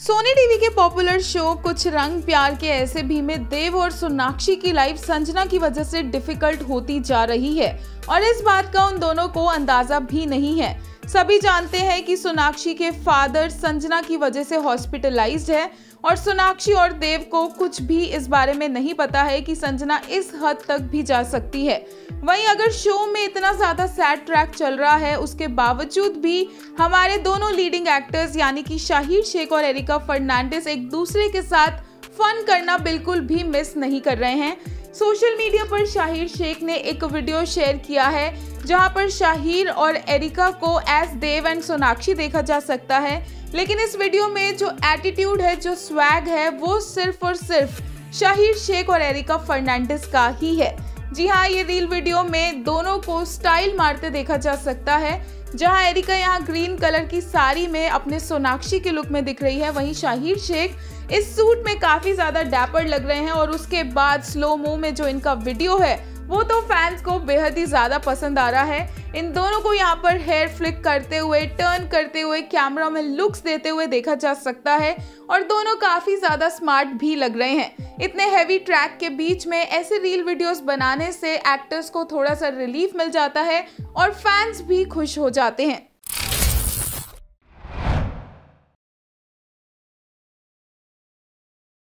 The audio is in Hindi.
सोनी टीवी के पॉपुलर शो कुछ रंग प्यार के ऐसे भी में देव और सोनाक्षी की लाइफ संजना की वजह से डिफ़िकल्ट होती जा रही है। और इस बात का उन दोनों को अंदाज़ा भी नहीं है। सभी जानते हैं कि सोनाक्षी के फादर संजना की वजह से हॉस्पिटलाइज्ड है और सोनाक्षी और देव को कुछ भी इस बारे में नहीं पता है कि संजना इस हद तक भी जा सकती है। वहीं अगर शो में इतना ज़्यादा सैड ट्रैक चल रहा है, उसके बावजूद भी हमारे दोनों लीडिंग एक्टर्स यानी कि शाहिर शेख और एरिका फर्नांडिस एक दूसरे के साथ फन करना बिल्कुल भी मिस नहीं कर रहे हैं। सोशल मीडिया पर शाहिर शेख ने एक वीडियो शेयर किया है, जहाँ पर शाहिर और एरिका को एस देव एंड सोनाक्षी देखा जा सकता है। लेकिन इस वीडियो में जो एटीट्यूड है, जो स्वैग है, वो सिर्फ़ और सिर्फ़ शाहिर शेख और एरिका फर्नांडिस का ही है। जी हाँ ये रील वीडियो में दोनों को स्टाइल मारते देखा जा सकता है, जहाँ एरिका यहाँ ग्रीन कलर की साड़ी में अपने सोनाक्षी के लुक में दिख रही है। वहीं शाहिर शेख इस सूट में काफ़ी ज़्यादा डैपर लग रहे हैं और उसके बाद स्लो मूव में जो इनका वीडियो है वो तो फैंस को बेहद ही ज़्यादा पसंद आ रहा है। इन दोनों को यहाँ पर हेयर फ्लिक करते हुए टर्न करते हुए कैमरा में लुक्स देते हुए देखा जा सकता है और दोनों काफ़ी ज़्यादा स्मार्ट भी लग रहे हैं। इतने हैवी ट्रैक के बीच में ऐसे रील वीडियोस बनाने से एक्टर्स को थोड़ा सा रिलीफ मिल जाता है और फैंस भी खुश हो जाते हैं।